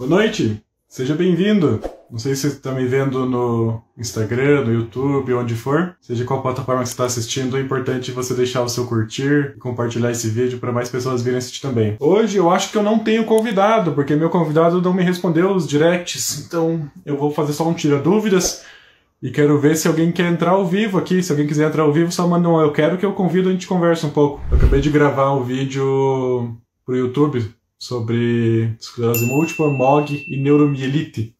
Boa noite, seja bem-vindo. Não sei se você está me vendo no Instagram, no YouTube, onde for. Seja qual plataforma que você está assistindo, é importante você deixar o seu curtir e compartilhar esse vídeo para mais pessoas virem assistir também. Hoje eu acho que eu não tenho convidado, porque meu convidado não me respondeu os directs, então eu vou fazer só um tira dúvidas. E quero ver se alguém quer entrar ao vivo aqui. Se alguém quiser entrar ao vivo, só manda um eu quero que eu convido e a gente conversa um pouco. Eu acabei de gravar um vídeo pro YouTube sobre esclerose múltipla, MOG e neuromielite,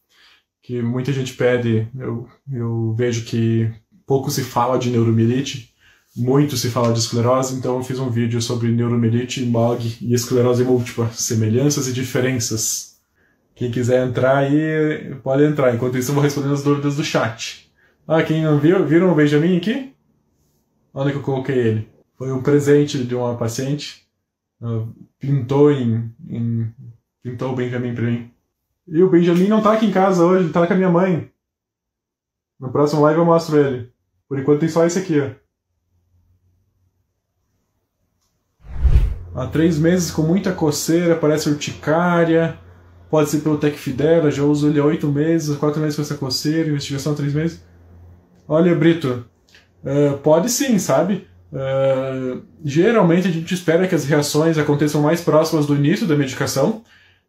que muita gente pede. Eu, eu vejo que pouco se fala de neuromielite, muito se fala de esclerose, então eu fiz um vídeo sobre neuromielite, MOG e esclerose múltipla, semelhanças e diferenças. Quem quiser entrar aí, pode entrar. Enquanto isso, eu vou respondendo as dúvidas do chat. Ah, quem não viu, viram o Benjamin aqui? Onde que eu coloquei ele? Foi um presente de uma paciente. Uh, pintou em, em, pintou o Benjamin pra mim. E o Benjamin não tá aqui em casa hoje, ele tá com a minha mãe. No próximo live eu mostro ele. Por enquanto tem só esse aqui, ó. Há três meses com muita coceira, parece urticária. Pode ser pelo Tecfidera, já uso ele há oito meses, quatro meses com essa coceira, investigação há três meses. Olha, Brito, uh, pode sim, sabe? Uh, geralmente a gente espera que as reações aconteçam mais próximas do início da medicação,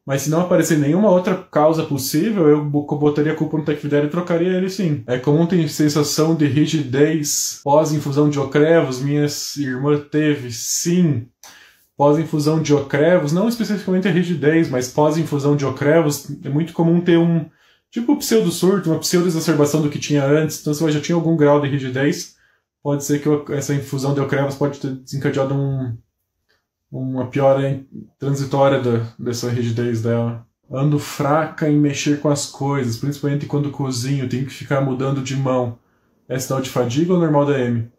mas se não aparecer nenhuma outra causa possível, eu botaria a culpa no Tecfidera e trocaria ele sim. É comum ter sensação de rigidez pós-infusão de ocrevos, minha irmã teve, sim. Pós-infusão de ocrevos, não especificamente a rigidez, mas pós-infusão de ocrevos, é muito comum ter um tipo pseudo-surto, uma pseudo-exacerbação do que tinha antes, então se já tinha algum grau de rigidez, pode ser que essa infusão de ocrevos pode ter desencadeado um, uma piora transitória da, dessa rigidez dela. Ando fraca em mexer com as coisas, principalmente quando cozinho, tenho que ficar mudando de mão. É sinal de fadiga ou normal da M?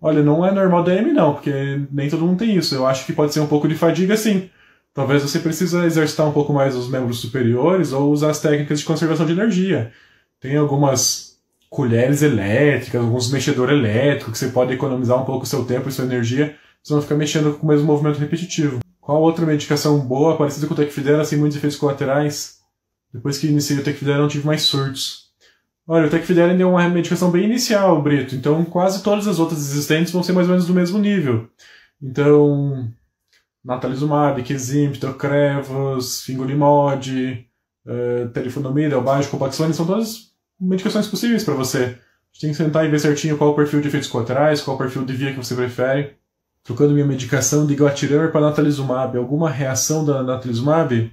Olha, não é normal da M não, porque nem todo mundo tem isso. Eu acho que pode ser um pouco de fadiga sim. Talvez você precise exercitar um pouco mais os membros superiores ou usar as técnicas de conservação de energia. Tem algumas colheres elétricas, alguns mexedores elétricos que você pode economizar um pouco o seu tempo e sua energia, você não ficar mexendo com o mesmo movimento repetitivo. Qual outra medicação boa, parecida com o Tecfidera, sem muitos efeitos colaterais? Depois que iniciei o Tecfidera, não tive mais surtos. Olha, o Tecfidera ainda é uma medicação bem inicial, Brito, então quase todas as outras existentes vão ser mais ou menos do mesmo nível. Então, natalizumab, Kizimp, Tocrevos, Fingolimod, uh, Terifonomida, Elbage, Compaxone, são todas medicações possíveis para você. A gente tem que sentar e ver certinho qual o perfil de efeitos colaterais, qual o perfil de via que você prefere. Trocando minha medicação de Guatiramer para Natalizumab. Alguma reação da Natalizumab?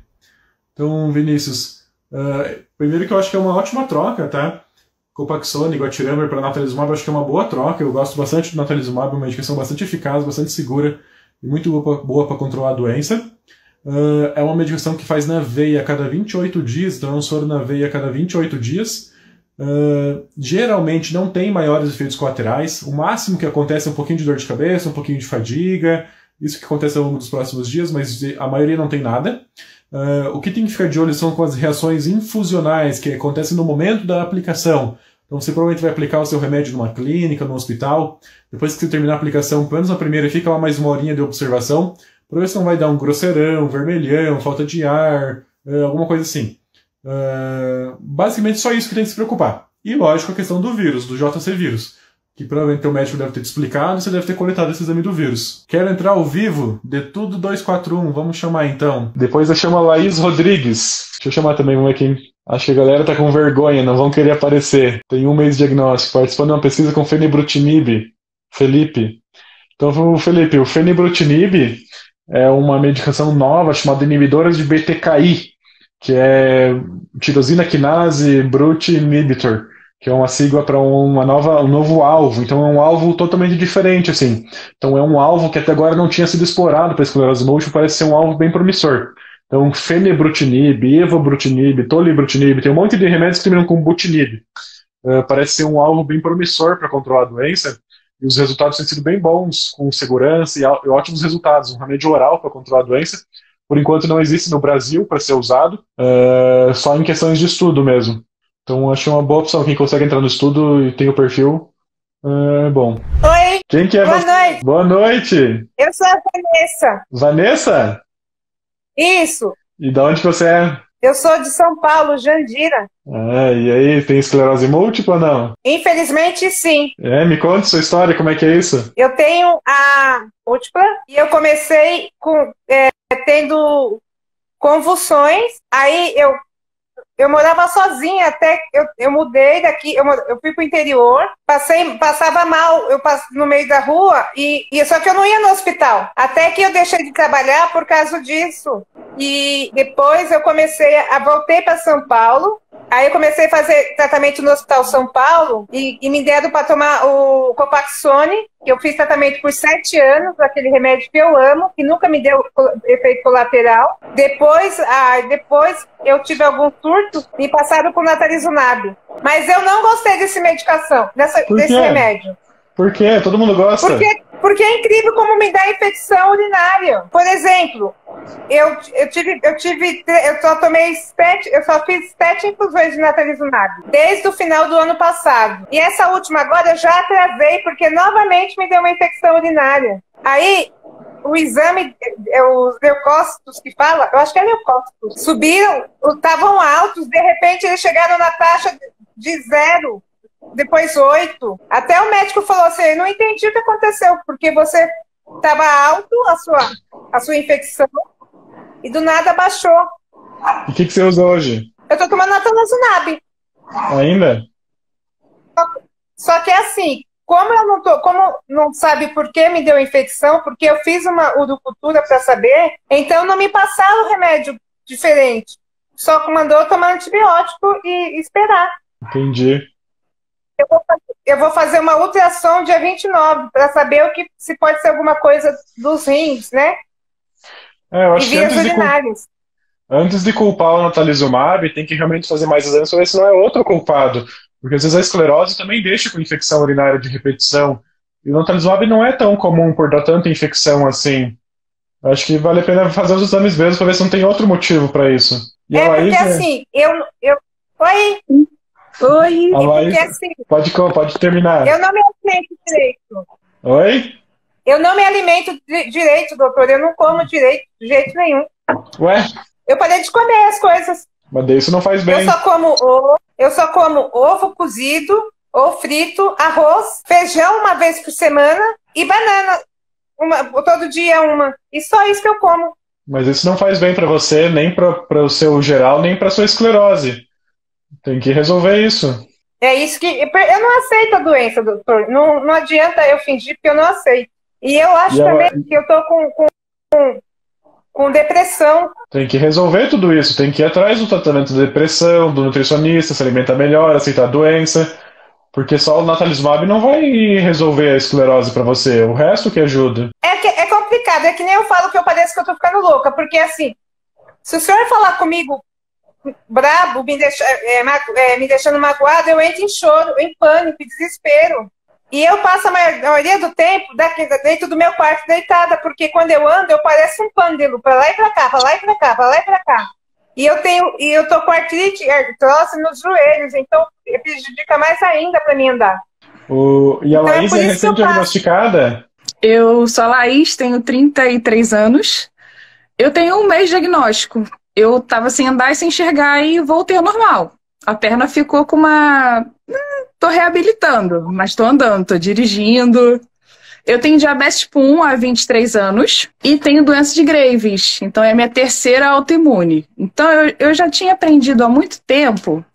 Então, Vinícius, uh, primeiro que eu acho que é uma ótima troca, tá? Copaxone, Guatiramer para Natalizumab, eu acho que é uma boa troca. Eu gosto bastante do Natalizumab, é uma medicação bastante eficaz, bastante segura e muito boa para controlar a doença. Uh, é uma medicação que faz na veia a cada 28 dias, então é um soro na veia a cada 28 dias. Uh, geralmente não tem maiores efeitos colaterais. O máximo que acontece é um pouquinho de dor de cabeça, um pouquinho de fadiga, isso que acontece ao longo dos próximos dias, mas a maioria não tem nada. Uh, o que tem que ficar de olho são com as reações infusionais que acontecem no momento da aplicação. Então você provavelmente vai aplicar o seu remédio numa clínica, no hospital. Depois que você terminar a aplicação, pelo menos na primeira, fica lá mais uma horinha de observação, para ver se não vai dar um grosseirão, vermelhão, falta de ar, eh, alguma coisa assim. Uh, basicamente só isso que tem que se preocupar. E lógico a questão do vírus, do JC vírus, que provavelmente o médico deve ter te explicado você deve ter coletado esse exame do vírus. Quero entrar ao vivo? De tudo 241, vamos chamar então. Depois eu chamo a Laís Rodrigues. Deixa eu chamar também, vamos quem Acho que a galera tá com vergonha, não vão querer aparecer. Tem um mês de diagnóstico, participando de uma pesquisa com fenibrutinib. Felipe. Então, Felipe, o fenibrutinib é uma medicação nova chamada inibidora de BTKI, que é tirosina quinase brut inhibitor, que é uma sigla para uma nova, um novo alvo. Então é um alvo totalmente diferente, assim. Então é um alvo que até agora não tinha sido explorado para esclerose múltipla, parece ser um alvo bem promissor. Então, fenebrutinib, evobrutinib, tolibrutinib, tem um monte de remédios que terminam com butinib. Uh, parece ser um alvo bem promissor para controlar a doença, e os resultados têm sido bem bons, com segurança e ótimos resultados. Um remédio oral para controlar a doença, por enquanto não existe no Brasil para ser usado, uh, só em questões de estudo mesmo. Então, acho uma boa opção. Quem consegue entrar no estudo e tem o perfil, é bom. Oi! Quem que é Boa noite! Boa noite! Eu sou a Vanessa. Vanessa? Isso. E de onde você é? Eu sou de São Paulo, Jandira. Ah, e aí, tem esclerose múltipla ou não? Infelizmente, sim. É, me conte sua história, como é que é isso? Eu tenho a múltipla e eu comecei com, é, tendo convulsões. Aí eu eu morava sozinha até eu, eu mudei daqui, eu, eu fui pro interior, passei, passava mal, eu passo no meio da rua e, e só que eu não ia no hospital. Até que eu deixei de trabalhar por causa disso. E depois eu comecei a voltei para São Paulo Aí eu comecei a fazer tratamento no Hospital São Paulo e, e me deram para tomar o Copaxone, que eu fiz tratamento por sete anos, aquele remédio que eu amo, que nunca me deu efeito colateral. Depois, ah, depois eu tive algum surto e passaram por natalizumab. Mas eu não gostei desse medicação, dessa, desse remédio. Por quê? Todo mundo gosta? Porque, porque é incrível como me dá infecção urinária. Por exemplo, eu, eu tive, eu tive, eu só tomei sete, eu só fiz sete infusões de natalizumab desde o final do ano passado. E essa última agora eu já atrasei porque novamente me deu uma infecção urinária. Aí o exame, é, os leucócitos que fala, eu acho que é leucócitos, subiram, estavam altos, de repente eles chegaram na taxa de zero depois oito. Até o médico falou assim: não entendi o que aconteceu, porque você estava alto a sua, a sua infecção e do nada baixou. O que, que, você usa hoje? Eu estou tomando atanazumab. Ainda? Só que é assim, como eu não tô, como não sabe por que me deu infecção, porque eu fiz uma urocultura para saber, então não me passaram remédio diferente. Só mandou tomar antibiótico e esperar. Entendi. Eu vou, fazer, eu vou fazer uma ultrassom dia 29 para saber o que se pode ser alguma coisa dos rins, né? É, eu acho e vias que antes urinárias. De, antes de culpar o natalizumab, tem que realmente fazer mais exames para ver se não é outro culpado. Porque às vezes a esclerose também deixa com infecção urinária de repetição. E o natalizumab não é tão comum por dar tanta infecção assim. Acho que vale a pena fazer os exames mesmo para ver se não tem outro motivo para isso. E é porque assim, eu, eu. Oi! Oi, porque assim. Pode, pode terminar. Eu não me alimento direito. Oi? Eu não me alimento direito, doutor. Eu não como direito, de jeito nenhum. Ué? Eu parei de comer as coisas. Mas isso não faz bem. Eu só como ovo, eu só como ovo cozido, ou frito, arroz, feijão uma vez por semana e banana. Uma, todo dia uma. E só isso que eu como. Mas isso não faz bem para você, nem para o seu geral, nem para sua esclerose. Tem que resolver isso. É isso que. Eu não aceito a doença, doutor. Não, não adianta eu fingir porque eu não aceito. E eu acho e também ela... que eu tô com, com, com, depressão. Tem que resolver tudo isso. Tem que ir atrás do tratamento de depressão, do nutricionista, se alimentar melhor, aceitar a doença. Porque só o natalizumab não vai resolver a esclerose para você. O resto que ajuda. É, que, é complicado. É que nem eu falo que eu pareço que eu tô ficando louca. Porque assim, se o senhor falar comigo brabo, me, deixa, é, é, me deixando magoado, eu entro em choro, em pânico, em desespero. E eu passo a maioria do tempo daqui, dentro do meu quarto deitada, porque quando eu ando, eu pareço um pândalo, para lá e para cá, para lá e para cá, para lá e para cá. E eu tenho, e eu tô com artrite, artrose nos joelhos, então prejudica mais ainda para mim andar. O... E a então, é Laís é, é recém-diagnosticada? Eu sou a Laís, tenho 33 anos. Eu tenho um mês de diagnóstico eu tava sem andar e sem enxergar e voltei ao normal. A perna ficou com uma. Tô reabilitando, mas tô andando, tô dirigindo. Eu tenho diabetes tipo 1 há 23 anos e tenho doença de Graves, então é minha terceira autoimune. Então eu, eu já tinha aprendido há muito tempo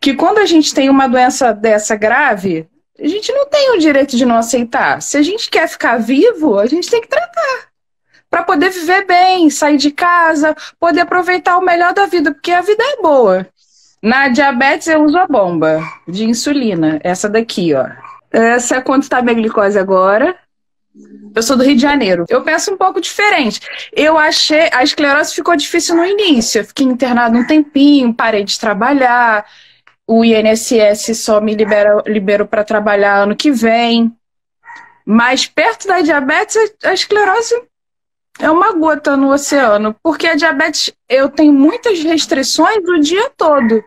que quando a gente tem uma doença dessa grave, a gente não tem o direito de não aceitar. Se a gente quer ficar vivo, a gente tem que tratar para poder viver bem, sair de casa, poder aproveitar o melhor da vida, porque a vida é boa. Na diabetes eu uso a bomba de insulina, essa daqui, ó. Essa é quanto está minha glicose agora. Eu sou do Rio de Janeiro. Eu penso um pouco diferente. Eu achei. A esclerose ficou difícil no início. Eu fiquei internado um tempinho, parei de trabalhar. O INSS só me libera, liberou para trabalhar ano que vem. Mas perto da diabetes, a esclerose é uma gota no oceano, porque a diabetes eu tenho muitas restrições o dia todo.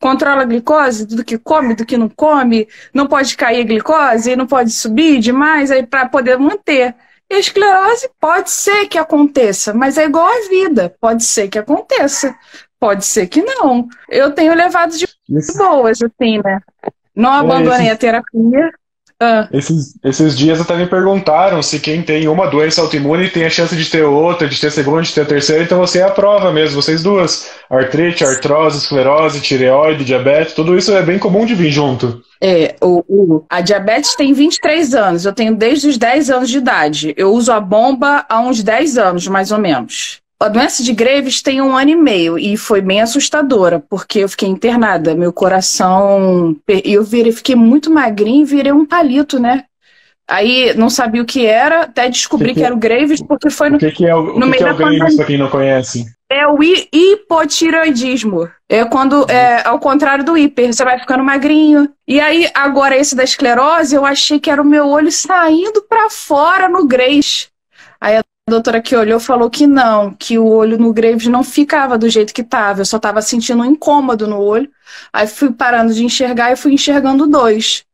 Controla a glicose, do que come, do que não come, não pode cair a glicose, não pode subir demais aí para poder manter. E a esclerose pode ser que aconteça, mas é igual à vida, pode ser que aconteça. Pode ser que não. Eu tenho levado de Isso. boas, assim, né? Não abandonei é, a terapia. Ah. Esses, esses dias até me perguntaram se quem tem uma doença autoimune tem a chance de ter outra, de ter segunda, de ter terceira, então você é a prova mesmo, vocês duas. Artrite, artrose, esclerose, tireoide, diabetes, tudo isso é bem comum de vir junto. É, o, o, a diabetes tem 23 anos, eu tenho desde os 10 anos de idade. Eu uso a bomba há uns 10 anos, mais ou menos. A doença de Graves tem um ano e meio e foi bem assustadora, porque eu fiquei internada, meu coração. Eu virei, fiquei muito magrinho e virei um palito, né? Aí não sabia o que era, até descobri que, que, que era o Graves, porque foi no. O que, que é o, no que é o Graves, para quem não conhece? É o hipotiroidismo. É quando é ao contrário do hiper, você vai ficando magrinho. E aí, agora esse da esclerose, eu achei que era o meu olho saindo para fora no Graves. Doutora que olhou falou que não, que o olho no Graves não ficava do jeito que estava. Eu só estava sentindo um incômodo no olho. Aí fui parando de enxergar e fui enxergando dois.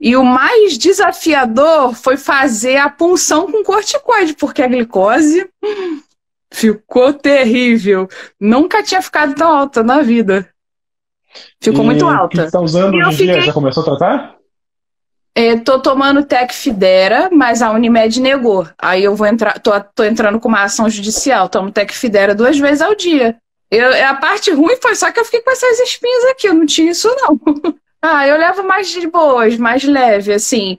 E o mais desafiador foi fazer a punção com corticoide, porque a glicose ficou terrível. Nunca tinha ficado tão alta na vida. Ficou e muito alta. Você está usando hoje em fiquei... dia? Já começou a tratar? Estou é, tomando Tecfidera, mas a Unimed negou. Aí eu vou entrar, tô, tô entrando com uma ação judicial. Tomo Tecfidera duas vezes ao dia. Eu, é, a parte ruim foi só que eu fiquei com essas espinhas aqui, eu não tinha isso não. ah, eu levo mais de boas, mais leve, assim.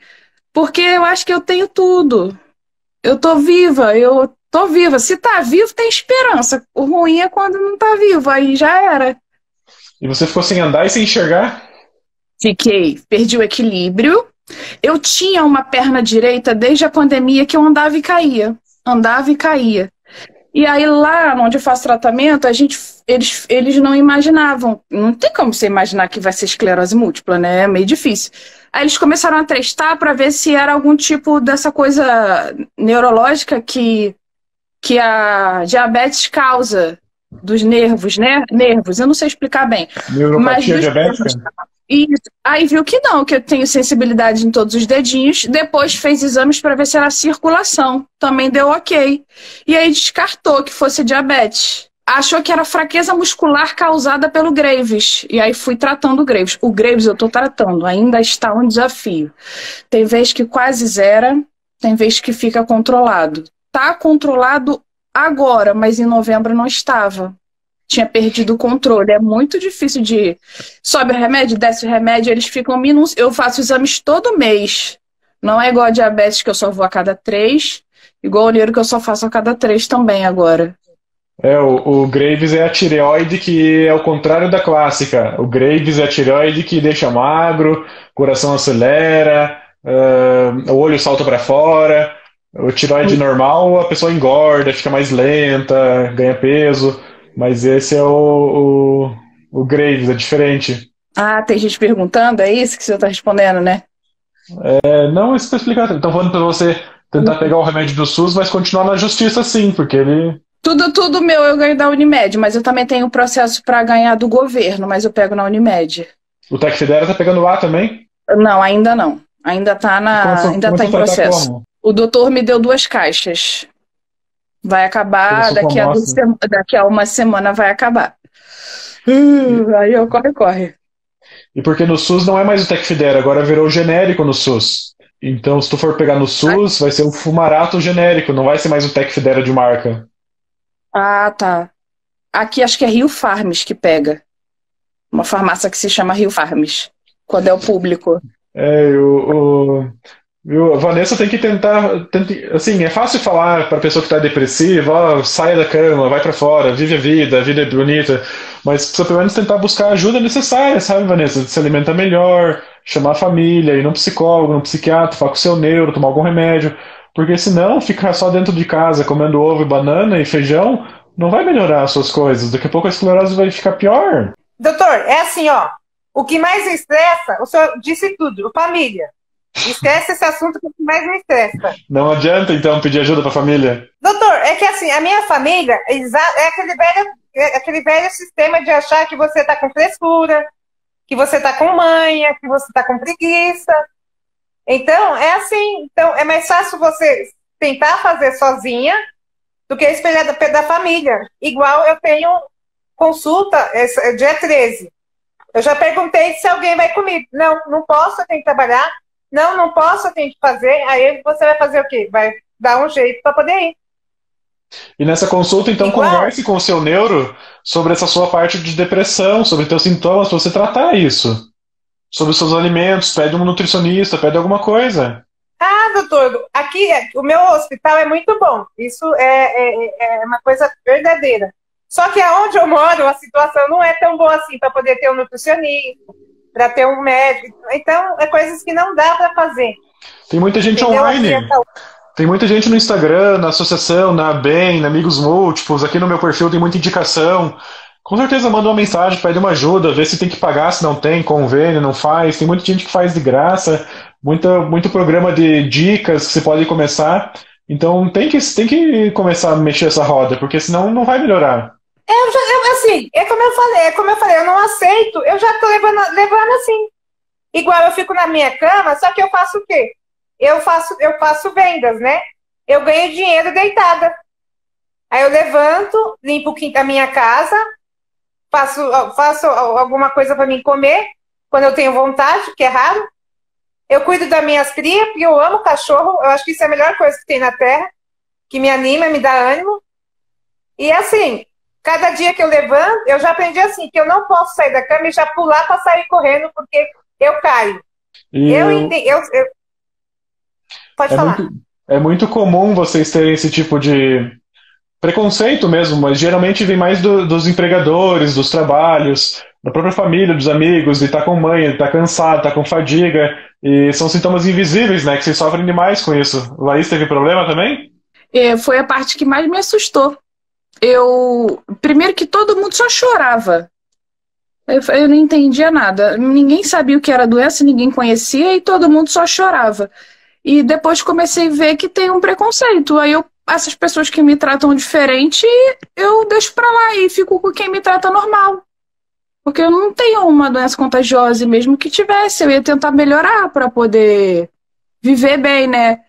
Porque eu acho que eu tenho tudo. Eu tô viva, eu tô viva. Se tá vivo, tem esperança. O ruim é quando não tá vivo, aí já era. E você ficou sem andar e sem enxergar? Fiquei. Perdi o equilíbrio eu tinha uma perna direita desde a pandemia que eu andava e caía. Andava e caía. E aí lá onde eu faço tratamento, a gente, eles, eles não imaginavam. Não tem como você imaginar que vai ser esclerose múltipla, né? É meio difícil. Aí eles começaram a testar para ver se era algum tipo dessa coisa neurológica que, que a diabetes causa dos nervos, né? Nervos, eu não sei explicar bem. Neuropatia diabética? E aí viu que não, que eu tenho sensibilidade em todos os dedinhos. Depois fez exames para ver se era circulação. Também deu ok. E aí descartou que fosse diabetes. Achou que era fraqueza muscular causada pelo Graves. E aí fui tratando o Graves. O Graves eu estou tratando, ainda está um desafio. Tem vez que quase zera, tem vez que fica controlado. Tá controlado agora, mas em novembro não estava tinha perdido o controle. É muito difícil de. Sobe o remédio, desce o remédio, eles ficam minus. Eu faço exames todo mês. Não é igual a diabetes, que eu só vou a cada três, igual o neuro, que eu só faço a cada três também agora. É, o, o, Graves é a tireoide que é o contrário da clássica. O Graves é a tireoide que deixa magro, coração acelera, uh, o olho salta para fora. O tireoide normal, a pessoa engorda, fica mais lenta, ganha peso. Mas esse é o, o, o Graves, é diferente. Ah, tem gente perguntando, é isso que você está respondendo, né? É, não, isso está explicando. Estou falando para você tentar pegar o remédio do SUS, mas continuar na justiça sim, porque ele. Tudo, tudo meu eu ganho da Unimed, mas eu também tenho processo para ganhar do governo, mas eu pego na Unimed. O Tecfidera tá pegando lá também? Não, ainda não. Ainda tá na, ainda tá em processo. Como? O doutor me deu duas caixas. Vai acabar, daqui a, duas, daqui a uma semana vai acabar. Uh, aí eu corre, corre. E porque no SUS não é mais o Tecfidera, agora virou genérico no SUS. Então, se tu for pegar no SUS, vai ser um fumarato genérico, não vai ser mais o Tecfidera de marca. Ah, tá. Aqui acho que é Rio Farms que pega. Uma farmácia que se chama Rio Farms, quando é o público. É, o, o, Viu? A Vanessa tem que tentar, tenta, assim, é fácil falar para pessoa que está depressiva, ó, saia da cama, vai para fora, vive a vida, a vida é bonita, mas precisa pelo menos tentar buscar a ajuda necessária, sabe, Vanessa? Se alimentar melhor, chamar a família, ir num psicólogo, num psiquiatra, falar com o seu neuro, tomar algum remédio, porque senão ficar só dentro de casa comendo ovo e banana e feijão não vai melhorar as suas coisas. Daqui a pouco a esclerose vai ficar pior. Doutor, é assim, ó. O que mais estressa, o senhor disse tudo, família. Esquece esse assunto que mais me estressa. Não adianta, então, pedir ajuda para a família? Doutor, é que assim, a minha família é aquele velho, é aquele velho sistema de achar que você está com frescura, que você está com manha, que você está com preguiça. Então, é assim. Então, é mais fácil você tentar fazer sozinha do que esperar da, da família. Igual eu tenho consulta é dia 13. Eu já perguntei se alguém vai comigo. Não, não posso, eu tenho que trabalhar. Não, não posso, eu tenho que fazer. Aí você vai fazer o quê? Vai dar um jeito para poder ir. E nessa consulta, então, Igual. converse com o seu neuro sobre essa sua parte de depressão, sobre teus sintomas, para você tratar isso. Sobre os seus alimentos, pede um nutricionista, pede alguma coisa. Ah, doutor, aqui o meu hospital é muito bom. Isso é, é, é uma coisa verdadeira. Só que aonde eu moro, a situação não é tão boa assim para poder ter um nutricionista, para ter um médico. Então, é coisas que não dá para fazer. Tem muita gente Entendeu? online. Assim, tem muita gente no Instagram, na associação, na BEM, na Amigos Múltiplos. Aqui no meu perfil tem muita indicação. Com certeza manda uma mensagem, pede uma ajuda, vê se tem que pagar, se não tem, convênio, não faz. Tem muita gente que faz de graça, muita, muito programa de dicas que você pode começar. Então tem que, tem que começar a mexer essa roda, porque senão não vai melhorar. Eu já, eu, assim, é como eu falei, é como eu falei, eu não aceito, eu já tô levando, levando assim. Igual eu fico na minha cama, só que eu faço o quê? Eu faço, eu faço vendas, né? Eu ganho dinheiro deitada. Aí eu levanto, limpo a minha casa, faço, faço alguma coisa para mim comer, quando eu tenho vontade, que é raro. Eu cuido das minhas crias, porque eu amo cachorro, eu acho que isso é a melhor coisa que tem na Terra, que me anima, me dá ânimo. E assim, Cada dia que eu levanto, eu já aprendi assim, que eu não posso sair da cama e já pular para sair correndo, porque eu caio. E eu, eu... eu, eu... Pode é falar. Muito, é muito comum vocês terem esse tipo de preconceito mesmo, mas geralmente vem mais do, dos empregadores, dos trabalhos, da própria família, dos amigos, de estar tá com mãe, de estar tá cansado, estar tá com fadiga, e são sintomas invisíveis, né, que vocês sofrem demais com isso. Laís teve problema também? É, foi a parte que mais me assustou, eu. Primeiro que todo mundo só chorava. Eu, eu não entendia nada. Ninguém sabia o que era doença, ninguém conhecia e todo mundo só chorava. E depois comecei a ver que tem um preconceito. Aí eu, essas pessoas que me tratam diferente, eu deixo pra lá e fico com quem me trata normal. Porque eu não tenho uma doença contagiosa, e mesmo que tivesse, eu ia tentar melhorar para poder viver bem, né?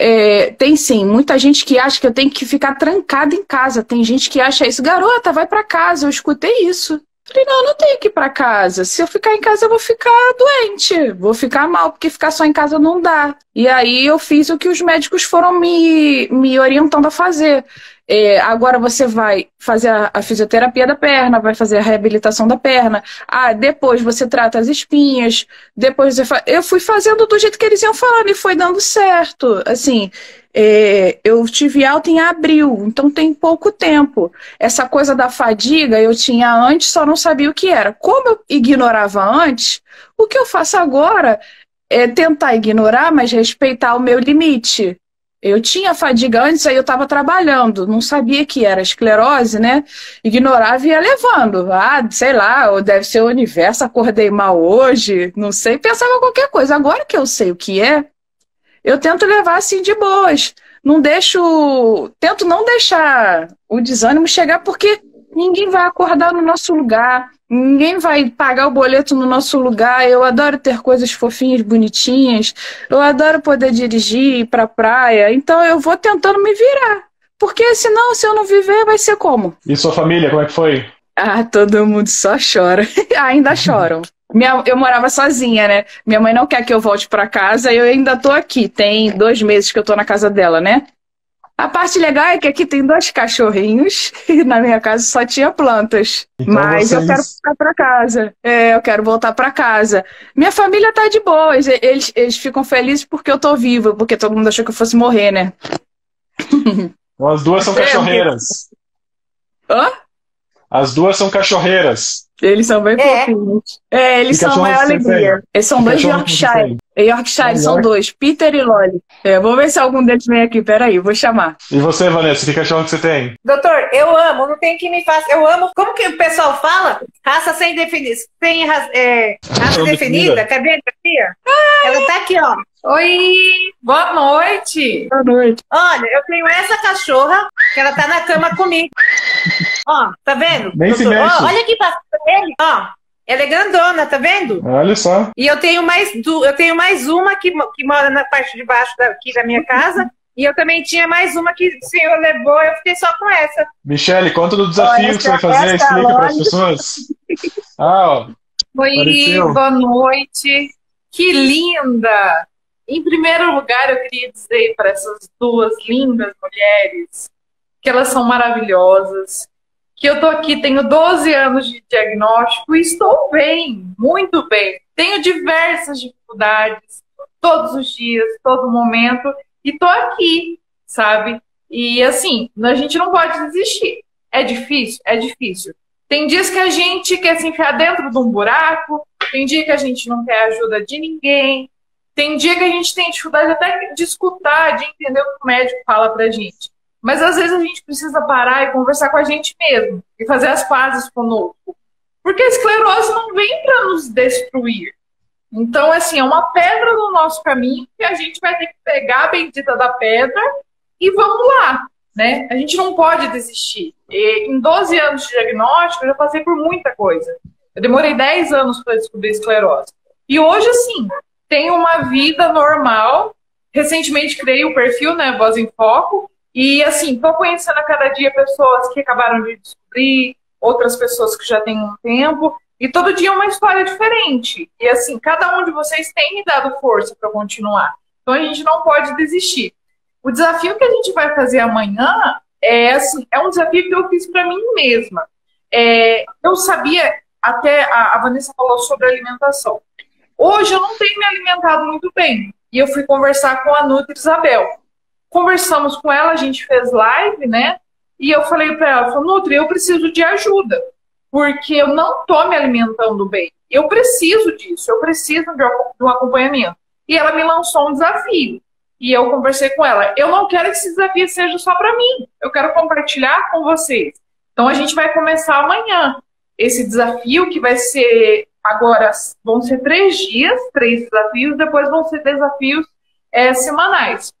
É, tem sim, muita gente que acha que eu tenho que ficar trancada em casa. Tem gente que acha isso, garota, vai para casa. Eu escutei isso. Falei, não, eu não tenho que ir para casa. Se eu ficar em casa, eu vou ficar doente, vou ficar mal, porque ficar só em casa não dá. E aí eu fiz o que os médicos foram me, me orientando a fazer. É, agora você vai fazer a, a, fisioterapia da perna, vai fazer a reabilitação da perna. Ah, depois você trata as espinhas. Depois fa... eu fui fazendo do jeito que eles iam falando e foi dando certo. Assim, é, eu tive alta em abril, então tem pouco tempo. Essa coisa da fadiga eu tinha antes, só não sabia o que era. Como eu ignorava antes, o que eu faço agora é tentar ignorar, mas respeitar o meu limite. Eu tinha fadiga antes, aí eu estava trabalhando, não sabia que era esclerose, né? Ignorava e ia levando. Ah, sei lá, deve ser o universo, acordei mal hoje, não sei, pensava qualquer coisa. Agora que eu sei o que é, eu tento levar assim de boas. Não deixo. Tento não deixar o desânimo chegar, porque ninguém vai acordar no nosso lugar. Ninguém vai pagar o boleto no nosso lugar. Eu adoro ter coisas fofinhas, bonitinhas. Eu adoro poder dirigir, ir pra praia. Então eu vou tentando me virar. Porque senão, se eu não viver, vai ser como? E sua família, como é que foi? Ah, todo mundo só chora. ainda choram. Minha, eu morava sozinha, né? Minha mãe não quer que eu volte para casa e eu ainda tô aqui. Tem dois meses que eu tô na casa dela, né? A parte legal é que aqui tem dois cachorrinhos e na minha casa só tinha plantas. Então Mas vocês... eu quero voltar para casa. É, eu quero voltar para casa. Minha família tá de boas. Eles, eles ficam felizes porque eu tô viva, porque todo mundo achou que eu fosse morrer, né? As duas são é, cachorreiras. Hã? As duas são cachorreiras. Eles são bem é. fofinhos. É, eles são a maior alegria. Eles são dois Yorkshire. Yorkshire, são dois, Peter e Lolly. É, vou ver se algum deles vem aqui, peraí, vou chamar. E você, Vanessa, que cachorro que você tem? Doutor, eu amo, não tem que me fazer. Eu amo. Como que o pessoal fala? Raça sem definição. Sem é, raça definida. Cadê aqui? Ela tá aqui, ó. Oi, boa noite. Boa noite. Olha, eu tenho essa cachorra que ela tá na cama comigo. Ó, tá vendo? Nem se mexe. Ó, olha aqui pra ele, ó. Ela é grandona, tá vendo? Olha só. E eu tenho mais du eu tenho mais uma que, que mora na parte de baixo daqui da minha casa E eu também tinha mais uma que o senhor levou, eu fiquei só com essa. Michele, conta do desafio que você vai fazer, explica para as pessoas. Ah, ó. Oi, boa noite. Que linda! Em primeiro lugar, eu queria dizer para essas duas lindas mulheres que elas são maravilhosas, que eu tô aqui, tenho 12 anos de diagnóstico e estou bem, muito bem. Tenho diversas dificuldades todos os dias, todo momento, e tô aqui, sabe? E assim, a gente não pode desistir. É difícil? É difícil. Tem dias que a gente quer se enfiar dentro de um buraco, tem dia que a gente não quer ajuda de ninguém, tem dia que a gente tem dificuldade até de escutar, de entender o que o médico fala pra gente. Mas às vezes a gente precisa parar e conversar com a gente mesmo e fazer as pazes conosco. Porque a esclerose não vem para nos destruir. Então, assim, é uma pedra no nosso caminho que a gente vai ter que pegar a bendita da pedra e vamos lá, né? A gente não pode desistir. E, em 12 anos de diagnóstico, eu já passei por muita coisa. Eu demorei 10 anos para descobrir esclerose. E hoje, assim, tenho uma vida normal. Recentemente criei o perfil, né, Voz em Foco. E, assim, estou conhecendo a cada dia pessoas que acabaram de descobrir, outras pessoas que já têm um tempo. E todo dia é uma história diferente. E assim, cada um de vocês tem me dado força para continuar. Então a gente não pode desistir. O desafio que a gente vai fazer amanhã é assim, é um desafio que eu fiz para mim mesma. É, eu sabia, até a, a Vanessa falou sobre alimentação. Hoje eu não tenho me alimentado muito bem. E eu fui conversar com a Nutri Isabel. Conversamos com ela, a gente fez live, né? E eu falei para ela, Nutri, eu preciso de ajuda porque eu não estou me alimentando bem. Eu preciso disso, eu preciso de um acompanhamento. E ela me lançou um desafio. E eu conversei com ela. Eu não quero que esse desafio seja só para mim. Eu quero compartilhar com vocês. Então a gente vai começar amanhã esse desafio que vai ser agora vão ser três dias, três desafios. Depois vão ser desafios é, semanais.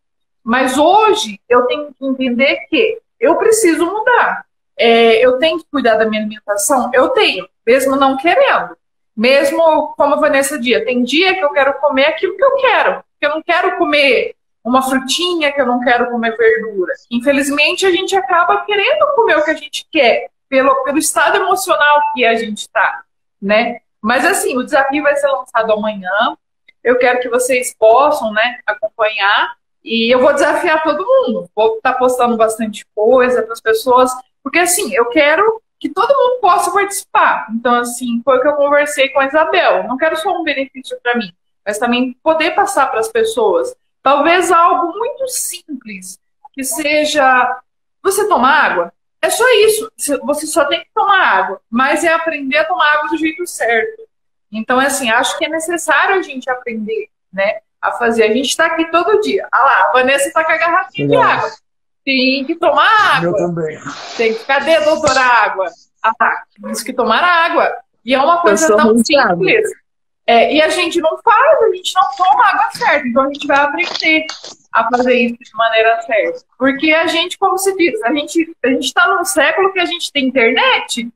Mas hoje eu tenho que entender que eu preciso mudar. É, eu tenho que cuidar da minha alimentação? Eu tenho, mesmo não querendo. Mesmo como a Vanessa dia, tem dia que eu quero comer aquilo que eu quero. Que eu não quero comer uma frutinha, que eu não quero comer verdura. Infelizmente, a gente acaba querendo comer o que a gente quer, pelo, pelo estado emocional que a gente está, né? Mas assim, o desafio vai ser lançado amanhã. Eu quero que vocês possam, né, acompanhar. E eu vou desafiar todo mundo. Vou estar tá postando bastante coisa para as pessoas porque, assim, eu quero que todo mundo possa participar. Então, assim, foi o que eu conversei com a Isabel. Não quero só um benefício para mim, mas também poder passar para as pessoas. Talvez algo muito simples, que seja você tomar água. É só isso. Você só tem que tomar água, mas é aprender a tomar água do jeito certo. Então, assim, acho que é necessário a gente aprender, né? A fazer. A gente está aqui todo dia. Ah lá, a Vanessa está com a garrafinha de água. Tem que tomar água. Eu também. Tem que, cadê, doutora, água? Ah, tá. Temos que tomar água. E é uma coisa tão simples. É, e a gente não faz, a gente não toma água certa. Então a gente vai aprender a fazer isso de maneira certa. Porque a gente, como se diz, a gente a está num século que a gente tem internet.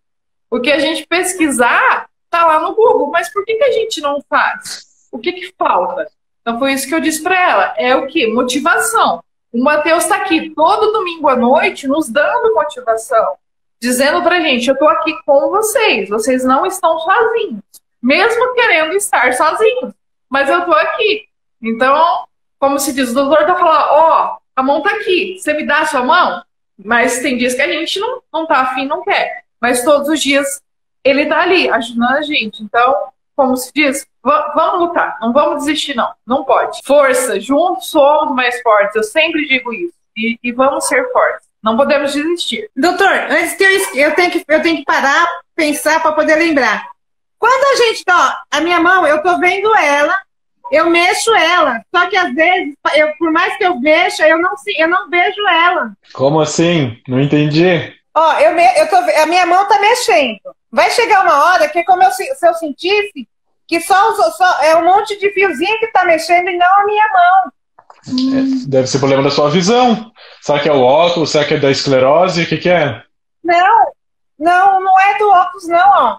O que a gente pesquisar está lá no Google. Mas por que, que a gente não faz? O que, que falta? Então foi isso que eu disse para ela. É o que? Motivação. O Mateus está aqui todo domingo à noite nos dando motivação, dizendo para gente: eu estou aqui com vocês, vocês não estão sozinhos, mesmo querendo estar sozinhos, mas eu estou aqui. Então, como se diz, o doutor está falando: ó, oh, a mão está aqui, você me dá a sua mão? Mas tem dias que a gente não, não tá afim, não quer. Mas todos os dias ele está ali, ajudando a gente. Então, como se diz, vamos lutar, não vamos desistir, não. Não pode. Força, juntos somos mais fortes. Eu sempre digo isso. E, e vamos ser fortes. Não podemos desistir. Doutor, antes que eu, eu tenho que eu tenho que parar, pensar para poder lembrar. Quando a gente, ó, a minha mão, eu tô vendo ela, eu mexo ela. Só que às vezes, eu, por mais que eu mexa, eu não, eu não vejo ela. Como assim? Não entendi. Ó, eu, me, eu tô, a minha mão tá mexendo. Vai chegar uma hora que, como eu, se eu sentisse, que só, só é um monte de fiozinho que está mexendo e não a minha mão. É, deve ser problema da sua visão. Será que é o óculos? Será que é da esclerose? O que, que é? Não, não, não é do óculos, não. Ó.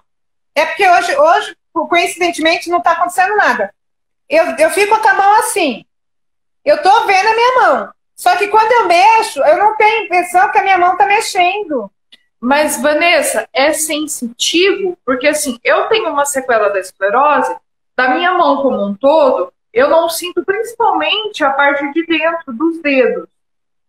É porque hoje, hoje, coincidentemente, não está acontecendo nada. Eu, eu fico com a mão assim. Eu tô vendo a minha mão. Só que quando eu mexo, eu não tenho a impressão que a minha mão está mexendo. Mas, Vanessa, é sensitivo, porque assim, eu tenho uma sequela da esclerose, da minha mão como um todo, eu não sinto principalmente a parte de dentro dos dedos.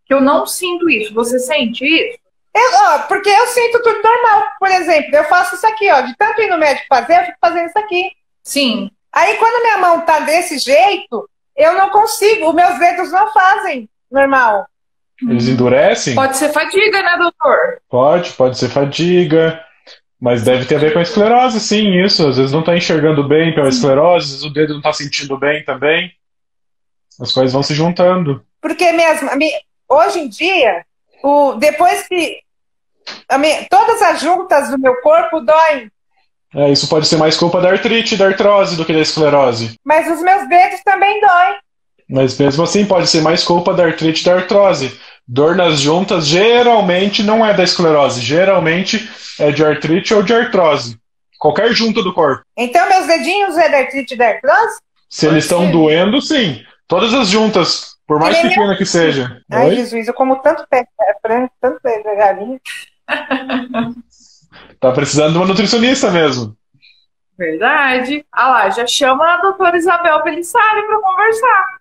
Que eu não sinto isso. Você sente isso? Eu, ó, porque eu sinto tudo normal. Por exemplo, eu faço isso aqui, ó. De tanto ir no médico fazer, eu fico fazendo isso aqui. Sim. Aí quando minha mão tá desse jeito, eu não consigo, os meus dedos não fazem normal. Eles endurecem? Pode ser fadiga, né, doutor? Pode, pode ser fadiga. Mas deve ter a ver com a esclerose, sim, isso. Às vezes não está enxergando bem pela esclerose, às vezes o dedo não está sentindo bem também. As coisas vão se juntando. Porque mesmo, hoje em dia, o, depois que minha, todas as juntas do meu corpo doem. É, isso pode ser mais culpa da artrite, da artrose do que da esclerose. Mas os meus dedos também doem. Mas mesmo assim pode ser mais culpa da artrite da artrose. Dor nas juntas geralmente não é da esclerose, geralmente é de artrite ou de artrose. Qualquer junta do corpo. Então meus dedinhos é da artrite e da artrose? Se eles estão doendo, sim. Todas as juntas, por mais pequena que seja. Ai, Oi? Jesus, eu como tanto pé tanto pé de galinha. tá precisando de uma nutricionista mesmo. Verdade. Ah lá, já chama a doutora Isabel Pelissari para conversar.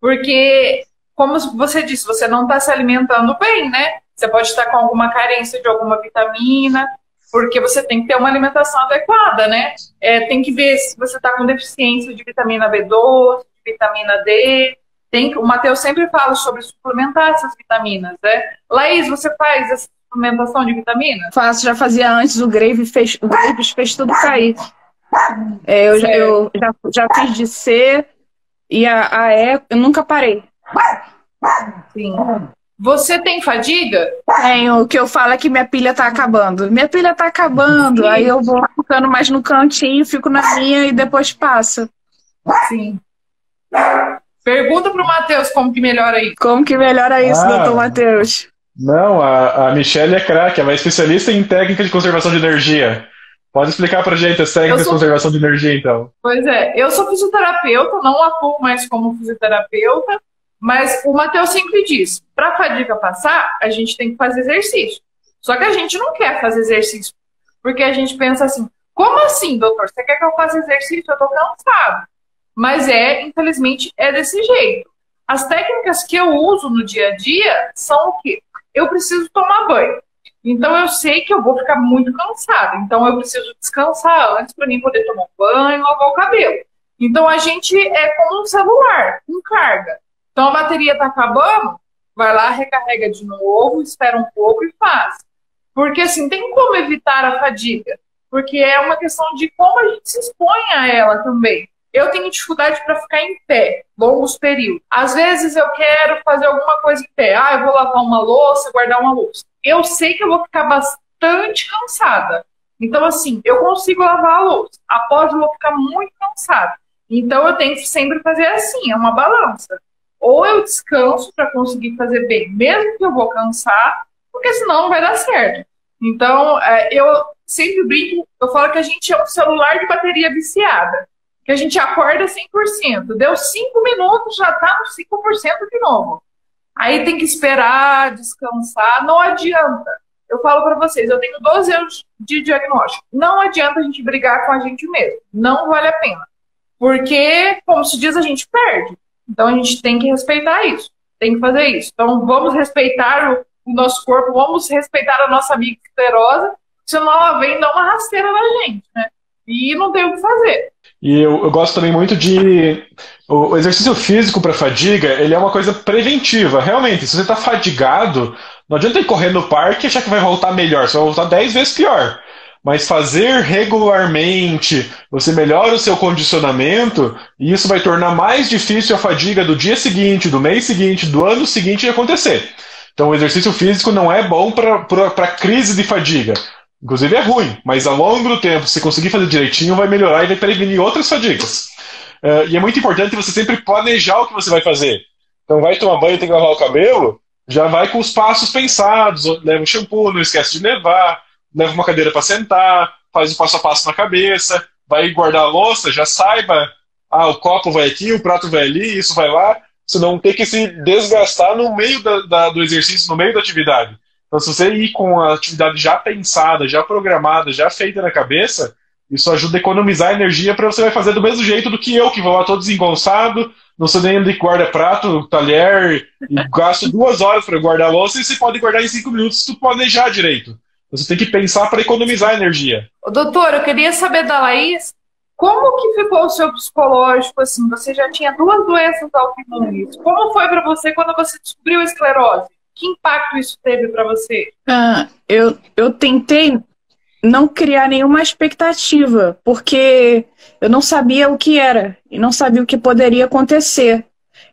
Porque, como você disse, você não está se alimentando bem, né? Você pode estar com alguma carência de alguma vitamina, porque você tem que ter uma alimentação adequada, né? É, tem que ver se você está com deficiência de vitamina B12, de vitamina D. Tem, o Matheus sempre fala sobre suplementar essas vitaminas, né? Laís, você faz suplementação de vitamina? Faço, já fazia antes, o Graves fez, o Graves fez tudo cair. É, eu, já, eu já, já fiz de C, e a, a E, eu nunca parei. Sim. Você tem fadiga? Tenho. O que eu falo é que minha pilha tá acabando. Minha pilha tá acabando. Sim. Aí eu vou ficando mais no cantinho, fico na minha e depois passa. Sim. Pergunta pro Matheus como que melhora isso. Como que melhora isso, ah, doutor Matheus? Não, a, a Michelle é craque, ela é especialista em técnica de conservação de energia. Pode explicar pra gente as técnicas sou... de conservação de energia, então. Pois é, eu sou fisioterapeuta, não atuo mais como fisioterapeuta, mas o Matheus sempre diz: para a fadiga passar, a gente tem que fazer exercício. Só que a gente não quer fazer exercício, porque a gente pensa assim: como assim, doutor? Você quer que eu faça exercício? Eu tô cansado. Mas é, infelizmente, é desse jeito. As técnicas que eu uso no dia a dia são o quê? Eu preciso tomar banho. Então eu sei que eu vou ficar muito cansada. Então eu preciso descansar antes para mim poder tomar banho, lavar o cabelo. Então a gente é como um celular, com carga. Então a bateria está acabando, vai lá, recarrega de novo, espera um pouco e faz. Porque assim, tem como evitar a fadiga. Porque é uma questão de como a gente se expõe a ela também. Eu tenho dificuldade para ficar em pé longos períodos. Às vezes eu quero fazer alguma coisa em pé. Ah, eu vou lavar uma louça, guardar uma louça eu sei que eu vou ficar bastante cansada. Então, assim, eu consigo lavar a louça. Após, eu vou ficar muito cansada. Então, eu tenho que sempre fazer assim, é uma balança. Ou eu descanso para conseguir fazer bem, mesmo que eu vou cansar, porque senão não vai dar certo. Então, é, eu sempre brinco, eu falo que a gente é um celular de bateria viciada. Que a gente acorda 100%. Deu 5 minutos, já está no 5% de novo. Aí tem que esperar, descansar, não adianta. Eu falo para vocês, eu tenho 12 anos de diagnóstico. Não adianta a gente brigar com a gente mesmo. Não vale a pena. Porque, como se diz, a gente perde. Então a gente tem que respeitar isso. Tem que fazer isso. Então vamos respeitar o, o nosso corpo, vamos respeitar a nossa amiga esclerosa, senão ela vem dar uma rasteira na gente, né? E não tem o que fazer. E eu, eu gosto também muito de. O, exercício físico para fadiga, ele é uma coisa preventiva. Realmente, se você está fadigado, não adianta ir correr no parque e achar que vai voltar melhor, você vai voltar 10 vezes pior. Mas fazer regularmente, você melhora o seu condicionamento e isso vai tornar mais difícil a fadiga do dia seguinte, do mês seguinte, do ano seguinte acontecer. Então, o exercício físico não é bom para crise de fadiga. Inclusive é ruim, mas ao longo do tempo, se conseguir fazer direitinho, vai melhorar e vai prevenir outras fadigas. Uh, e é muito importante você sempre planejar o que você vai fazer. Então, vai tomar banho, tem que lavar o cabelo, já vai com os passos pensados. Leva um shampoo, não esquece de levar, leva uma cadeira para sentar, faz o passo a passo na cabeça, vai guardar a louça, já saiba, ah, o copo vai aqui, o prato vai ali, isso vai lá. você não ter que se desgastar no meio da, da, do exercício, no meio da atividade. Então, se você ir com a atividade já pensada, já programada, já feita na cabeça, isso ajuda a economizar energia para você vai fazer do mesmo jeito do que eu, que vou lá todo desengonçado, não sei nem de guarda-prato, talher, e gasto duas horas para guardar louça e você pode guardar em cinco minutos se tu planejar direito. Você tem que pensar para economizar energia. Doutor, eu queria saber da Laís como que ficou o seu psicológico, assim, você já tinha duas doenças autoimunes. Como foi para você quando você descobriu a esclerose? Que impacto isso teve para você? Ah, eu, eu tentei não criar nenhuma expectativa, porque eu não sabia o que era e não sabia o que poderia acontecer.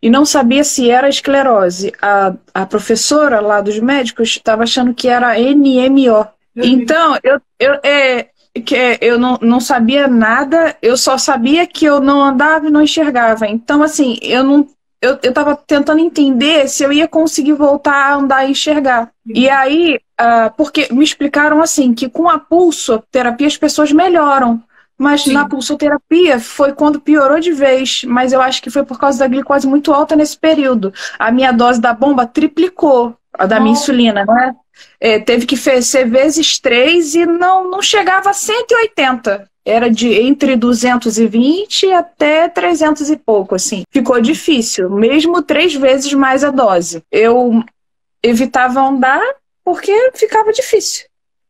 E não sabia se era esclerose. A, a professora lá dos médicos estava achando que era NMO. Então, eu, eu, é, que eu não, não sabia nada, eu só sabia que eu não andava e não enxergava. Então, assim, eu não. Eu, eu tava tentando entender se eu ia conseguir voltar a andar e enxergar. E aí, uh, porque me explicaram assim, que com a pulsoterapia as pessoas melhoram. Mas Sim. na pulsoterapia foi quando piorou de vez. Mas eu acho que foi por causa da glicose muito alta nesse período. A minha dose da bomba triplicou, a da oh. minha insulina, né? é, teve que ser vezes três e não, não chegava a 180. Era de entre 220 até 300 e pouco, assim. Ficou difícil, mesmo três vezes mais a dose. Eu evitava andar porque ficava difícil.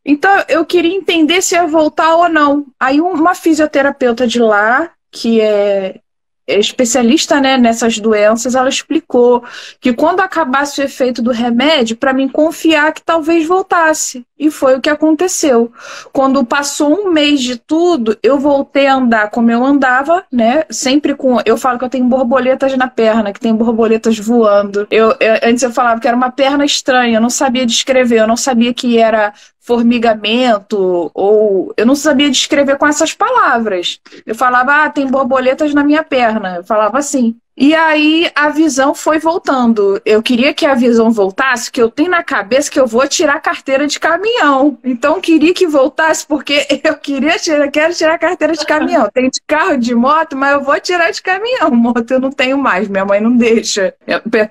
Então eu queria entender se ia voltar ou não. Aí uma fisioterapeuta de lá, que é especialista né, nessas doenças, ela explicou que quando acabasse o efeito do remédio, para mim confiar que talvez voltasse. E foi o que aconteceu. Quando passou um mês de tudo, eu voltei a andar como eu andava, né? Sempre com. Eu falo que eu tenho borboletas na perna, que tem borboletas voando. Eu, eu antes eu falava que era uma perna estranha, eu não sabia descrever, eu não sabia que era formigamento, ou eu não sabia descrever com essas palavras. Eu falava, ah, tem borboletas na minha perna. Eu falava assim. E aí a visão foi voltando. Eu queria que a visão voltasse, que eu tenho na cabeça que eu vou tirar carteira de caminhão. Então queria que voltasse porque eu queria tirar, quero tirar carteira de caminhão. Tenho de carro, de moto, mas eu vou tirar de caminhão. Moto eu não tenho mais, minha mãe não deixa.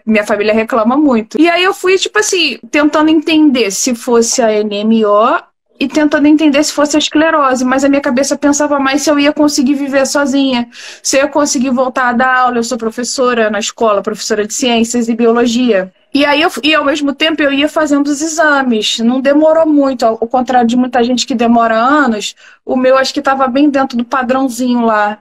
Minha família reclama muito. E aí eu fui tipo assim, tentando entender se fosse a NMO e tentando entender se fosse a esclerose, mas a minha cabeça pensava mais se eu ia conseguir viver sozinha, se eu ia conseguir voltar a dar aula. Eu sou professora na escola, professora de ciências e biologia. E aí, eu, e ao mesmo tempo, eu ia fazendo os exames. Não demorou muito, ao contrário de muita gente que demora anos, o meu acho que estava bem dentro do padrãozinho lá.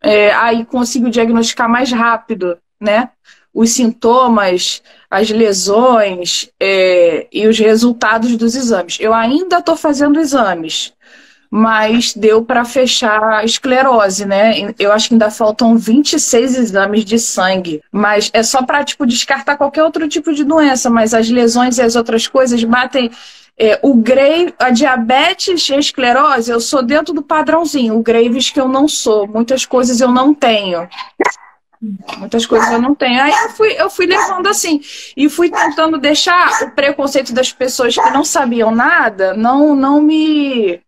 É, aí consigo diagnosticar mais rápido, né? Os sintomas, as lesões é, e os resultados dos exames. Eu ainda estou fazendo exames, mas deu para fechar a esclerose, né? Eu acho que ainda faltam 26 exames de sangue, mas é só para tipo descartar qualquer outro tipo de doença, mas as lesões e as outras coisas batem é, o Graves, a diabetes e a esclerose, eu sou dentro do padrãozinho. O Graves que eu não sou, muitas coisas eu não tenho. Muitas coisas eu não tenho. Aí eu fui, eu fui levando assim. E fui tentando deixar o preconceito das pessoas que não sabiam nada não, não me.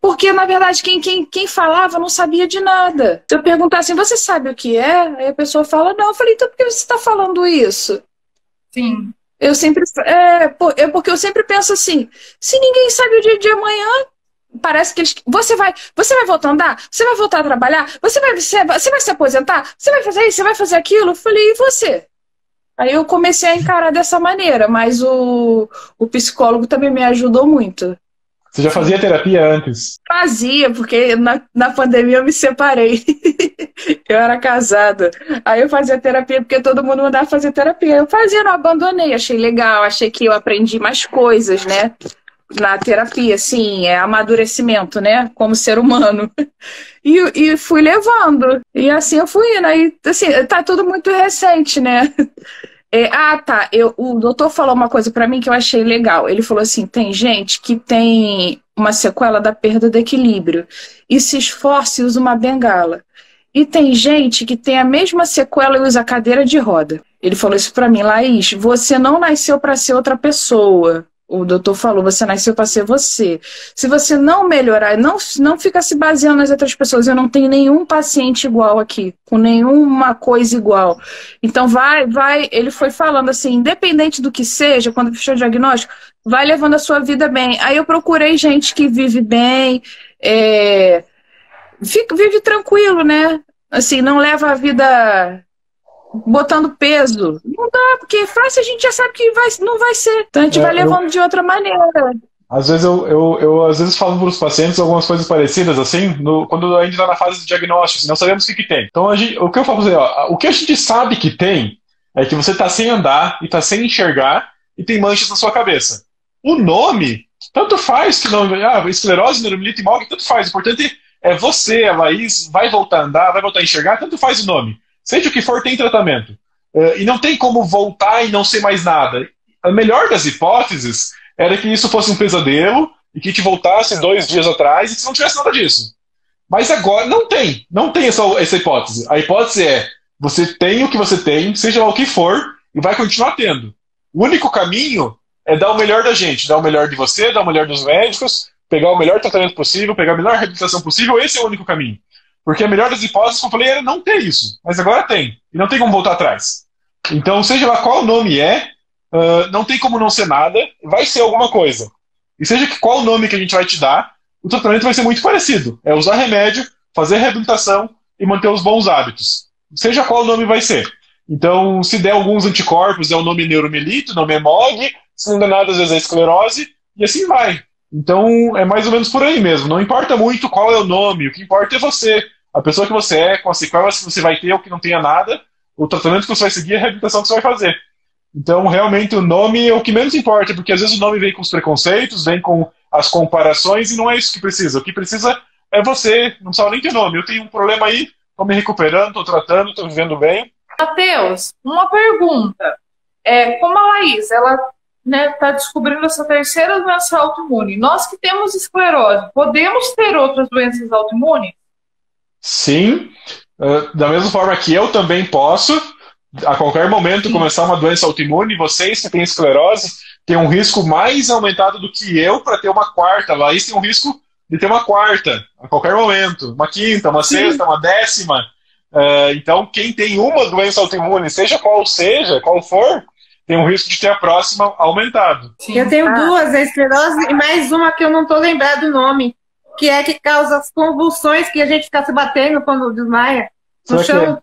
Porque, na verdade, quem, quem, quem falava não sabia de nada. Se eu perguntar assim, você sabe o que é? Aí a pessoa fala, não. Eu falei, então por que você está falando isso? Sim. Eu sempre. É, é porque eu sempre penso assim: se ninguém sabe o dia de amanhã, parece que eles. Você vai, você vai voltar a andar? Você vai voltar a trabalhar? Você vai, você, você vai se aposentar? Você vai fazer isso? Você vai fazer aquilo? Eu falei, e você? Aí eu comecei a encarar dessa maneira, mas o, o psicólogo também me ajudou muito. Você já fazia terapia antes? Fazia, porque na, na pandemia eu me separei. eu era casada. Aí eu fazia terapia porque todo mundo mandava fazer terapia. Eu fazia, não abandonei. Achei legal, achei que eu aprendi mais coisas, né? Na terapia, sim, é amadurecimento, né? Como ser humano. E, e fui levando. E assim eu fui indo. Aí, assim, tá tudo muito recente, né? É, ah, tá. Eu, o doutor falou uma coisa para mim que eu achei legal. Ele falou assim: tem gente que tem uma sequela da perda do equilíbrio e se esforça e usa uma bengala. E tem gente que tem a mesma sequela e usa cadeira de roda. Ele falou isso para mim, Laís, você não nasceu para ser outra pessoa. O doutor falou, você nasceu para ser você. Se você não melhorar, não, não fica se baseando nas outras pessoas. Eu não tenho nenhum paciente igual aqui, com nenhuma coisa igual. Então vai, vai. Ele foi falando assim, independente do que seja, quando fechou o diagnóstico, vai levando a sua vida bem. Aí eu procurei gente que vive bem, é, fica, vive tranquilo, né? Assim, não leva a vida botando peso. Não dá, porque fácil a gente já sabe que vai, não vai ser. Então a gente é, vai levando eu... de outra maneira. Às vezes eu, eu, eu às vezes falo para os pacientes algumas coisas parecidas, assim, no, quando a gente está na fase de diagnóstico, assim, não sabemos o que, que tem. Então gente, o que eu falo para ó, o que a gente sabe que tem é que você está sem andar e está sem enxergar e tem manchas na sua cabeça. O nome, tanto faz que não. Ah, esclerose, neuromielite e tanto faz. O importante é você, a Laís, vai voltar a andar, vai voltar a enxergar, tanto faz o nome. Seja o que for, tem tratamento. Uh, e não tem como voltar e não ser mais nada. A melhor das hipóteses era que isso fosse um pesadelo e que te voltasse dois dias atrás e que não tivesse nada disso. Mas agora não tem. Não tem essa, essa hipótese. A hipótese é: você tem o que você tem, seja lá o que for, e vai continuar tendo. O único caminho é dar o melhor da gente, dar o melhor de você, dar o melhor dos médicos, pegar o melhor tratamento possível, pegar a melhor reabilitação possível. Esse é o único caminho. Porque a melhor das hipóteses, como eu falei, era não ter isso. Mas agora tem. E não tem como voltar atrás. Então, seja lá qual o nome é, uh, não tem como não ser nada, vai ser alguma coisa. E seja que qual o nome que a gente vai te dar, o tratamento vai ser muito parecido. É usar remédio, fazer reabilitação e manter os bons hábitos. Seja qual o nome vai ser. Então, se der alguns anticorpos, é o nome neuromelito, nome é MOG, se não der nada, às vezes é esclerose, e assim vai. Então, é mais ou menos por aí mesmo. Não importa muito qual é o nome, o que importa é você a pessoa que você é, com as sequelas que você vai ter ou que não tenha nada, o tratamento que você vai seguir é a reabilitação que você vai fazer. Então, realmente, o nome é o que menos importa, porque às vezes o nome vem com os preconceitos, vem com as comparações, e não é isso que precisa. O que precisa é você, não precisa nem ter nome. Eu tenho um problema aí, estou me recuperando, estou tratando, estou vivendo bem. Matheus, uma pergunta. É, como a Laís, ela está né, tá descobrindo essa terceira doença autoimune. Nós que temos esclerose, podemos ter outras doenças autoimunes? Sim, uh, da mesma forma que eu também posso, a qualquer momento, começar uma doença autoimune. Vocês que têm esclerose têm um risco mais aumentado do que eu para ter uma quarta. Laís tem um risco de ter uma quarta a qualquer momento, uma quinta, uma Sim. sexta, uma décima. Uh, então, quem tem uma doença autoimune, seja qual seja, qual for, tem um risco de ter a próxima aumentado. Sim. Eu tenho duas, a esclerose e mais uma que eu não estou lembrado do nome que é que causa as convulsões que a gente fica se batendo quando desmaia no será chão.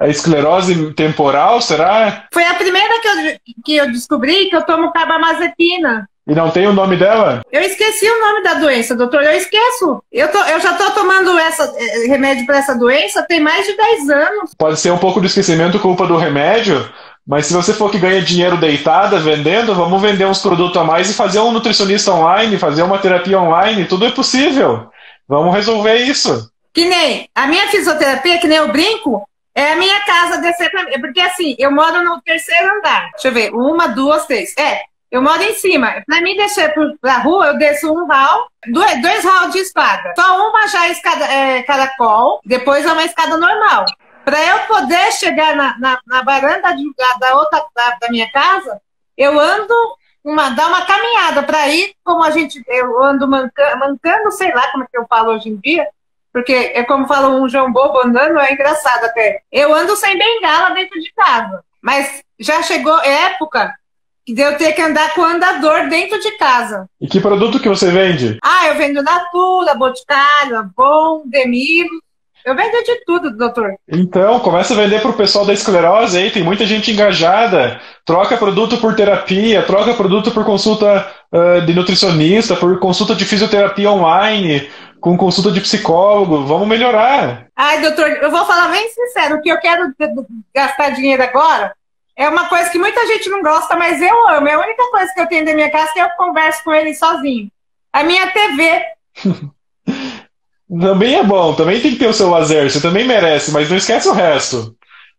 É a esclerose temporal, será? Foi a primeira que eu, que eu descobri que eu tomo carbamazepina. E não tem o nome dela? Eu esqueci o nome da doença, doutor. Eu esqueço. Eu, tô, eu já estou tomando essa, eh, remédio para essa doença tem mais de 10 anos. Pode ser um pouco do esquecimento culpa do remédio, mas se você for que ganha dinheiro deitada vendendo, vamos vender uns produtos a mais e fazer um nutricionista online, fazer uma terapia online, tudo é possível. Vamos resolver isso. Que nem a minha fisioterapia, que nem eu brinco, é a minha casa descer pra mim. Porque assim, eu moro no terceiro andar. Deixa eu ver, uma, duas, três. É, eu moro em cima. Pra mim descer pra rua, eu desço um hall, dois, dois halls de escada. Só uma já é escada é, caracol, depois é uma escada normal. Para eu poder chegar na, na, na varanda de, da outra da, da, minha casa, eu ando uma, dar uma caminhada para ir, como a gente, eu ando mancando, mancando, sei lá como é que eu falo hoje em dia, porque é como fala um João Bobo andando, é engraçado até. Eu ando sem bengala dentro de casa, mas já chegou época de eu ter que andar com andador dentro de casa. E que produto que você vende? Ah, eu vendo Natura, Boticário, Avon, Demiro, eu vendo de tudo, doutor. Então, começa a vender para o pessoal da esclerose aí, tem muita gente engajada. Troca produto por terapia, troca produto por consulta uh, de nutricionista, por consulta de fisioterapia online, com consulta de psicólogo. Vamos melhorar. Ai, doutor, eu vou falar bem sincero, o que eu quero gastar dinheiro agora é uma coisa que muita gente não gosta, mas eu amo. É a única coisa que eu tenho da minha casa que eu converso com ele sozinho. A minha TV. Também é bom, também tem que ter o seu lazer, você também merece, mas não esquece o resto.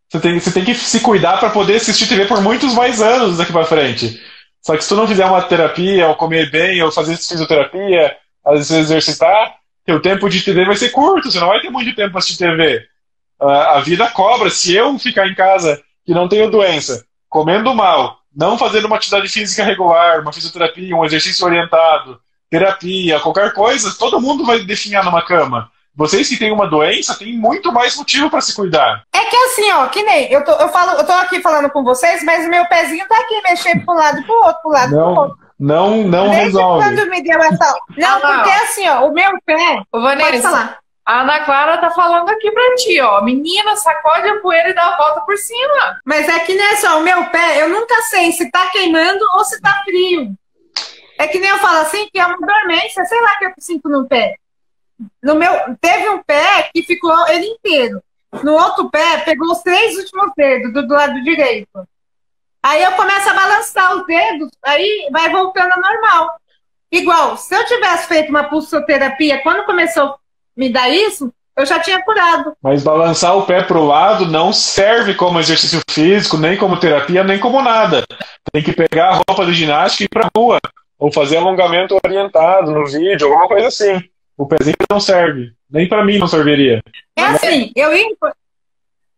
Você tem, você tem que se cuidar para poder assistir TV por muitos mais anos daqui para frente. Só que se tu não fizer uma terapia, ou comer bem, ou fazer fisioterapia, às vezes exercitar, teu tempo de TV vai ser curto, você não vai ter muito tempo para assistir TV. Uh, a vida cobra. Se eu ficar em casa que não tenho doença, comendo mal, não fazendo uma atividade física regular, uma fisioterapia, um exercício orientado, terapia, qualquer coisa, todo mundo vai definhar numa cama. Vocês que têm uma doença têm muito mais motivo para se cuidar. É que assim, ó, que nem eu tô, eu falo, eu tô aqui falando com vocês, mas meu pezinho tá aqui mexendo para um lado pro outro, pro lado não, pro outro. Não, não Desde resolve. quando me deu essa. Não, Ah, não. porque assim, ó, o meu pé. Pode Vanessa, falar. a Ana Clara tá falando aqui pra ti, ó. Menina, sacode a poeira e dá a volta por cima. Mas é que nem assim, ó, o meu pé, eu nunca sei se tá queimando ou se tá frio. É que nem eu falo assim, que é uma dormência, sei lá que eu sinto no pé. No meu, teve um pé que ficou ele inteiro. No outro pé, pegou os três últimos dedos do, do lado direito. Aí eu começo a balançar os dedos, aí vai voltando ao normal. Igual, se eu tivesse feito uma pulsoterapia, quando começou a me dar isso, eu já tinha curado. Mas balançar o pé pro lado não serve como exercício físico, nem como terapia, nem como nada. Tem que pegar a roupa de ginástica e ir pra rua. Ou fazer alongamento orientado no vídeo, alguma coisa assim. O pezinho não serve. Nem pra mim não serviria. É assim, eu ia.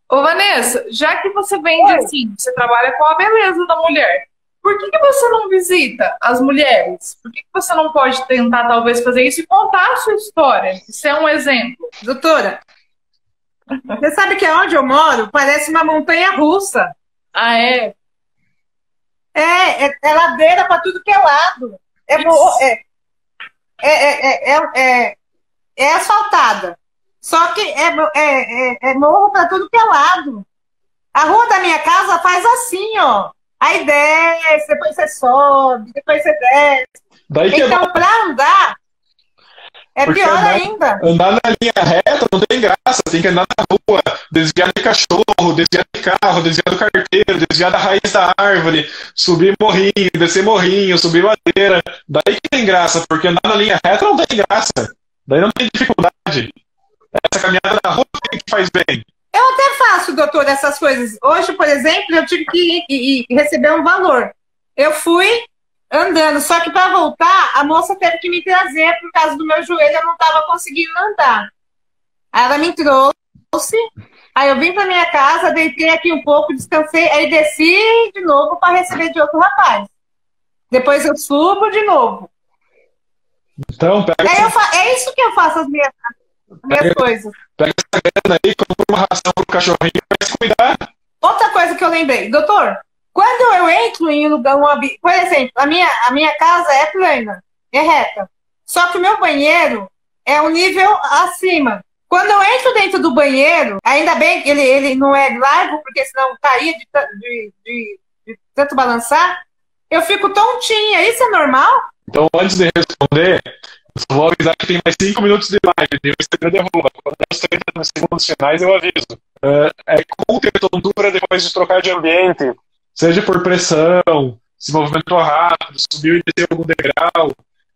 Ô, Vanessa, já que você vende Oi. assim, você trabalha com a beleza da mulher, por que, que você não visita as mulheres? Por que, que você não pode tentar, talvez, fazer isso e contar a sua história? Isso é um exemplo. Doutora, você sabe que onde eu moro parece uma montanha russa. Ah, é? É, é, é ladeira para tudo que é lado. É, é, é, é, é, é, é asfaltada. Só que é, é, é, é morro para tudo que é lado. A rua da minha casa faz assim, ó. Aí desce, depois você sobe, depois você desce. Daí é. Então, para andar, é Porque pior andar- ainda. Andar na linha reta não tem graça, tem que andar na rua, desviar de cachorro, desviar de carro, desviar do carteiro, desviar da raiz da árvore, subir morrinho, descer morrinho, subir ladeira. Daí que tem graça, porque andar na linha reta não tem graça. Daí não tem dificuldade. Essa caminhada na rua é que faz bem. Eu até faço, doutor, essas coisas. Hoje, por exemplo, eu tive que ir, ir- ir receber um valor. Eu fui andando, só que para voltar, a moça teve que me trazer por causa do meu joelho, eu não estava conseguindo andar. Aí ela me trouxe, aí eu vim para minha casa, deitei aqui um pouco, descansei, aí desci de novo para receber de outro rapaz. Depois eu subo de novo. Então, pega eu fa- É isso que eu faço as minhas, as minhas coisas. Pega essa grana aí, compra uma ração pro cachorrinho se cuidar. Outra coisa que eu lembrei, doutor, quando eu entro em um lugar, por exemplo, a minha, a minha casa é plana, é reta. Só que o meu banheiro é um nível acima. Quando eu entro dentro do banheiro, ainda bem que ele, ele não é largo, porque senão caía de, de, de- de tanto balançar, eu fico tontinha. Isso é normal? Então, antes de responder, eu vou avisar que tem mais 5 minutos de live. E o Instagram derruba. Quando der os 30 segundos finais, eu aviso. É, é comum ter tontura depois de trocar de ambiente, seja por pressão, se movimentou rápido, subiu e desceu algum degrau.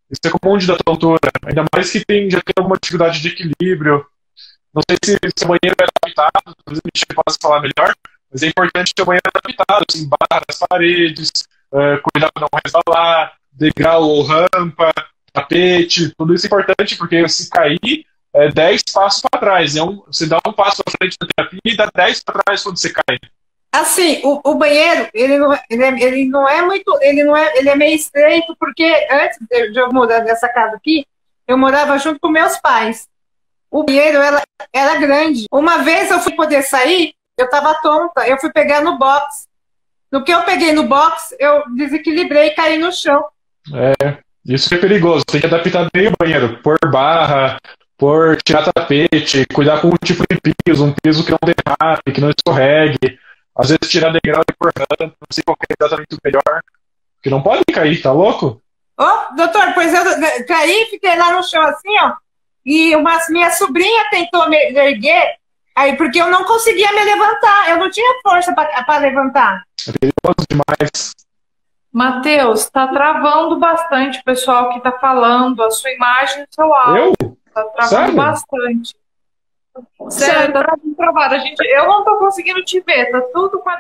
Isso é comum de dar tontura. Ainda mais que tem, já tem alguma dificuldade de equilíbrio. Não sei se se o banheiro é adaptado, talvez o Michel possa falar melhor, mas é importante ter o banheiro adaptado, assim, barra as paredes, é, cuidar para não resvalar, degrau ou rampa, tapete, tudo isso é importante, porque se cair, é 10 passos para trás. É um, você dá um passo para frente na terapia e dá 10 para trás quando você cai. Assim, o, o banheiro, ele não, ele, é, ele não é muito, ele não é, ele é meio estreito, porque antes de eu morar nessa casa aqui, eu morava junto com meus pais. O banheiro era, era grande. Uma vez eu fui poder sair, eu tava tonta, eu fui pegar no box. No que eu peguei no box, eu desequilibrei e caí no chão. Isso é perigoso. Tem que adaptar bem o banheiro. Pôr barra, pôr, tirar tapete, cuidar com o tipo de piso, um piso que não derrape, que não escorregue. Às vezes tirar degrau e rampa, não sei qual que é exatamente o melhor. Que não pode cair, tá louco? Ô, doutor, pois eu caí, fiquei lá no chão assim, ó. E uma minha sobrinha tentou me erguer, aí porque eu não conseguia me levantar, eu não tinha força para levantar. É perigoso demais. Matheus, tá travando bastante o pessoal que tá falando, a sua imagem e o seu áudio. Eu? Tá travando Sério? bastante. Sério, tá travado. A gente, eu não tô conseguindo te ver, tá tudo com a